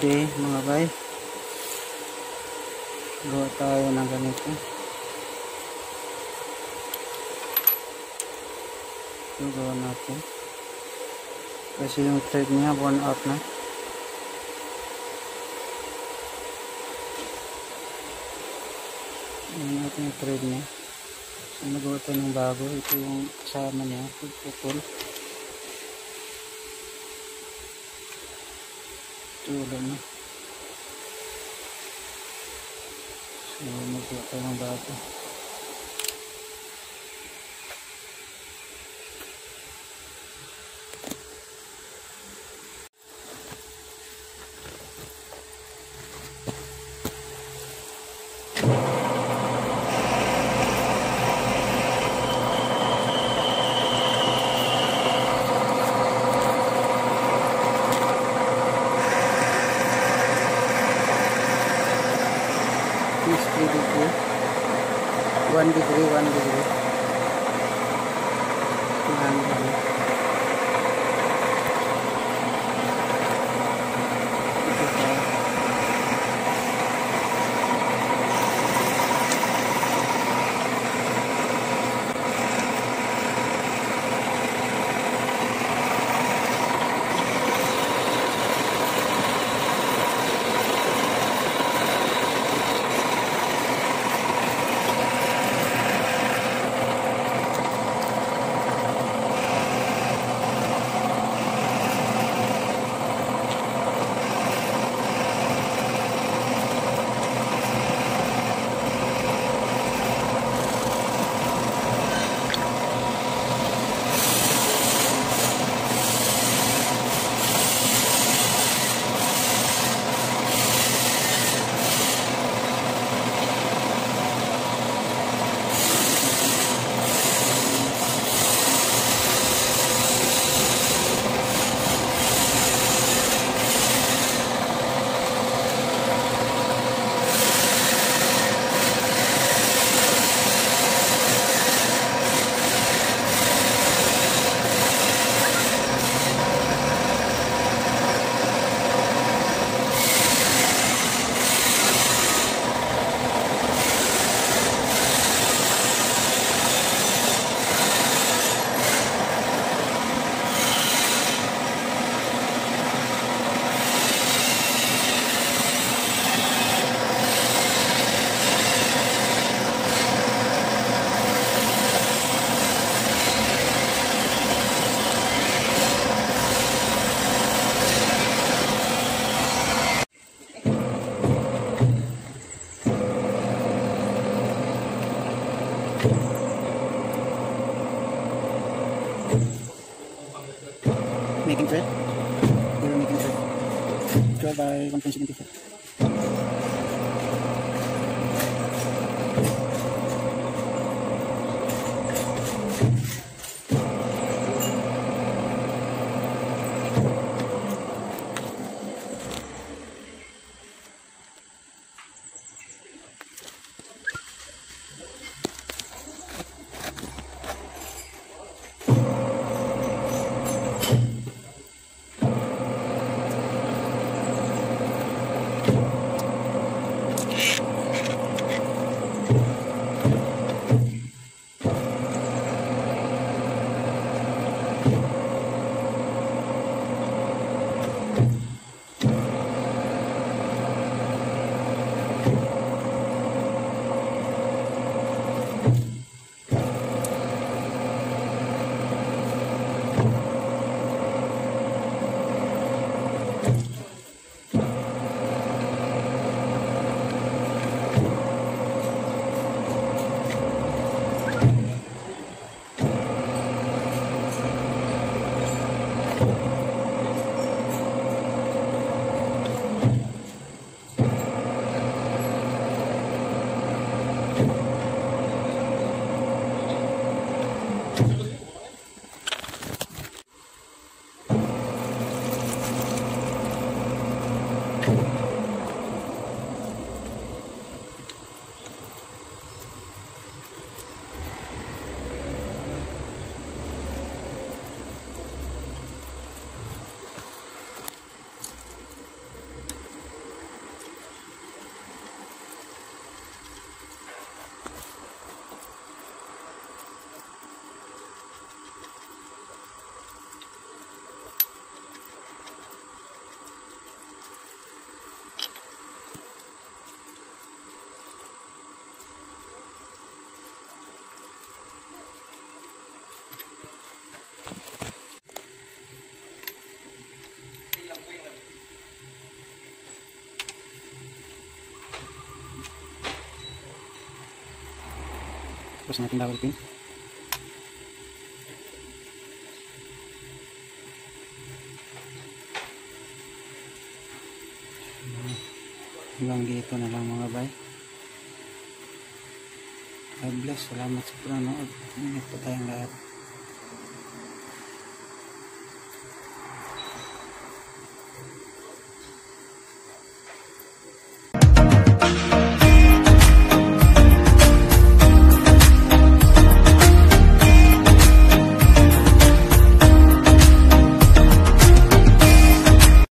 day mga bay. Gawa tayo ng ganito. Ito gawa natin. Kasi yung thread niya worn out na. Ayan natin yung thread niya. So nagawa tayo ng bago? Ito yung kasama niya. Pagpupul wala na So, magawa tayo ng bago. तीस देखिए one degree one degree one degree by 1.74. Cool. Tapos natin dowel pin. Hanggang dito na lang mga bay. God bless. Salamat sa panonood. Ingat po tayong lahat.